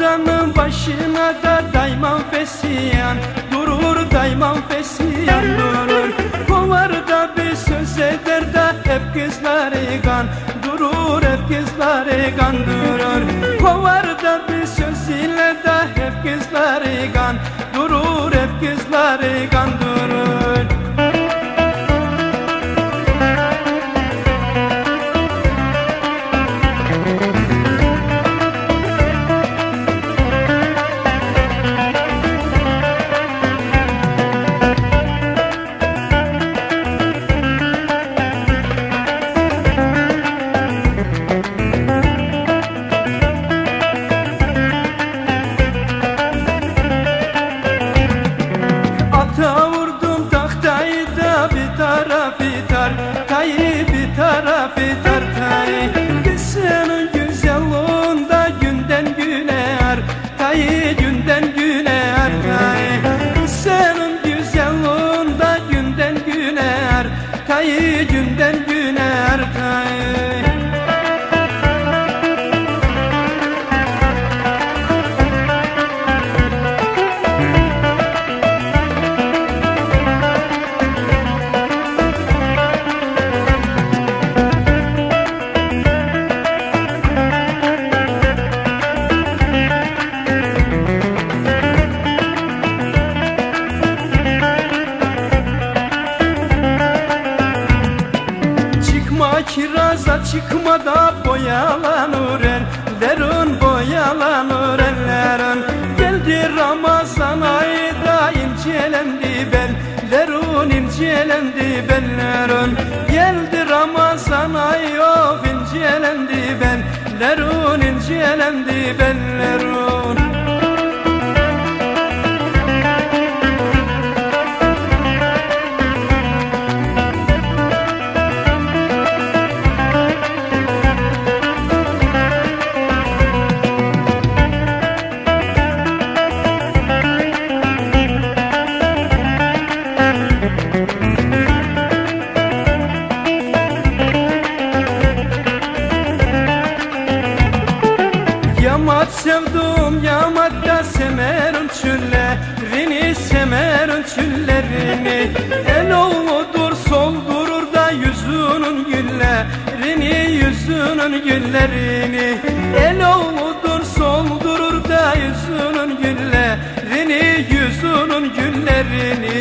Dağının başına da dayman fesiyan Durur dayman fesiyan durur. Kovar da bir söz eder de hep kızları kan Durur hep kızları kan durur. Kovar da bir söz ile de hep kızları kan Durur hep kızları kan durur er Tayı günden güne er Çıkma kiraza çıkma da boyalanır ellerin boyalanır ellerin Geldi Ramazan ayı da incelendi bellerin incelendi bellerin Geldi Ramazan ayı of incelendi bellerin incelendi bellerin Yamat sevdum yamat da semerin çüllerini Semerin çüllerini El oğludur soldurur da yüzünün güllerini Yüzünün güllerini El oğludur soldurur da yüzünün güllerini Yüzünün güllerini